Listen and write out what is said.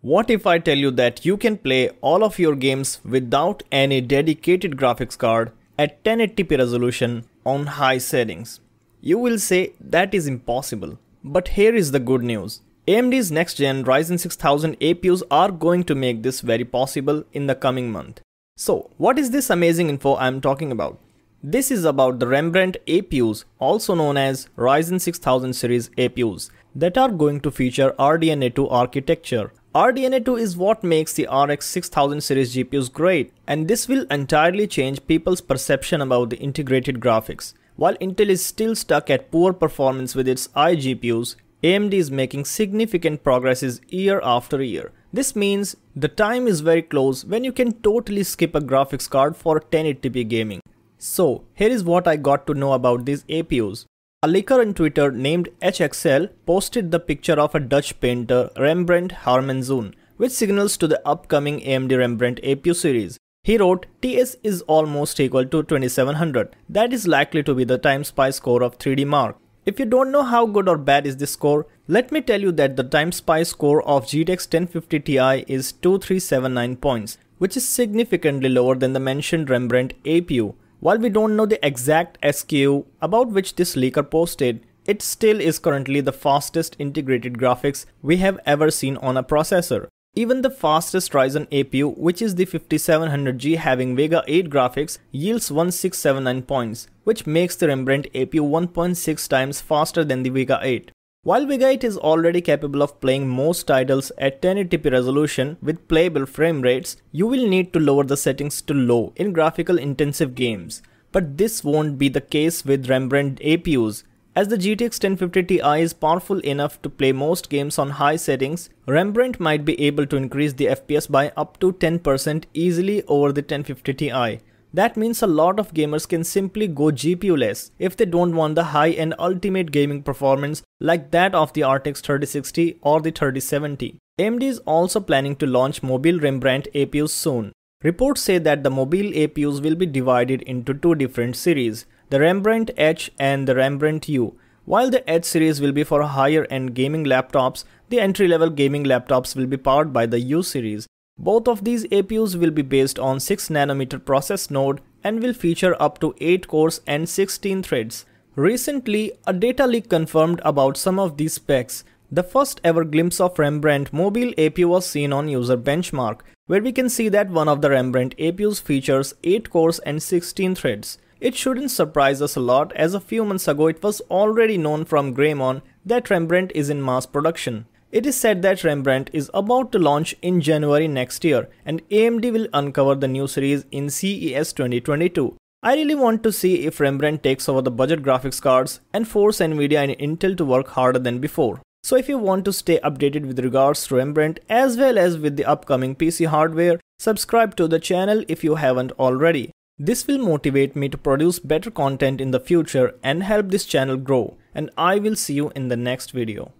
What if I tell you that you can play all of your games without any dedicated graphics card at 1080p resolution on high settings? You will say that is impossible. But here is the good news. AMD's next gen Ryzen 6000 APUs are going to make this very possible in the coming month. So what is this amazing info I'm talking about? This is about the Rembrandt APUs, also known as Ryzen 6000 series APUs, that are going to feature RDNA 2 architecture RDNA 2 is what makes the RX 6000 series GPUs great, and this will entirely change people's perception about the integrated graphics. While Intel is still stuck at poor performance with its iGPUs, AMD is making significant progresses year after year. This means the time is very close when you can totally skip a graphics card for 1080p gaming. So, here is what I got to know about these APUs. A leaker on Twitter named HXL posted the picture of a Dutch painter Rembrandt Harmenszoon, which signals to the upcoming AMD Rembrandt APU series. He wrote, TS is almost equal to 2700. That is likely to be the time spy score of 3D Mark. If you don't know how good or bad is this score, let me tell you that the time spy score of GTX 1050 Ti is 2379 points, which is significantly lower than the mentioned Rembrandt APU. While we don't know the exact SKU about which this leaker posted, it still is currently the fastest integrated graphics we have ever seen on a processor. Even the fastest Ryzen APU, which is the 5700G having Vega 8 graphics, yields 1679 points, which makes the Rembrandt APU 1.6 times faster than the Vega 8. While Vega 8 is already capable of playing most titles at 1080p resolution with playable frame rates, you will need to lower the settings to low in graphical intensive games. But this won't be the case with Rembrandt APUs. As the GTX 1050 Ti is powerful enough to play most games on high settings, Rembrandt might be able to increase the FPS by up to 10% easily over the 1050 Ti. That means a lot of gamers can simply go GPU-less if they don't want the high-end ultimate gaming performance like that of the RTX 3060 or the 3070. AMD is also planning to launch mobile Rembrandt APUs soon. Reports say that the mobile APUs will be divided into two different series, the Rembrandt H and the Rembrandt U. While the H series will be for higher end gaming laptops, the entry level gaming laptops will be powered by the U series. Both of these APUs will be based on 6nm process node and will feature up to 8 cores and 16 threads. Recently, a data leak confirmed about some of these specs. The first ever glimpse of Rembrandt mobile APU was seen on user benchmark, where we can see that one of the Rembrandt APUs features 8 cores and 16 threads. It shouldn't surprise us a lot as a few months ago it was already known from Greymon that Rembrandt is in mass production. It is said that Rembrandt is about to launch in January next year and AMD will uncover the new series in CES 2022. I really want to see if Rembrandt takes over the budget graphics cards and force Nvidia and Intel to work harder than before. So if you want to stay updated with regards to Rembrandt as well as with the upcoming PC hardware, subscribe to the channel if you haven't already. This will motivate me to produce better content in the future and help this channel grow and I will see you in the next video.